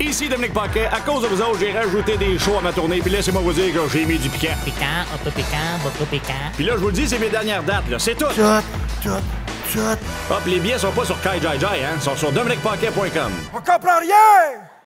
Ici Dominique Paquet. À cause de vous autres, j'ai rajouté des shows à ma tournée. Puis laissez-moi vous dire que j'ai mis du piquant. Piquant, un peu piquant, beaucoup piquant. Puis là, je vous le dis, c'est mes dernières dates, là. C'est tout. Chut, chut, chut. Hop, ah, les billets sont pas sur KJJ, hein. Ils sont sur dominiquepaquet.com. On comprend rien!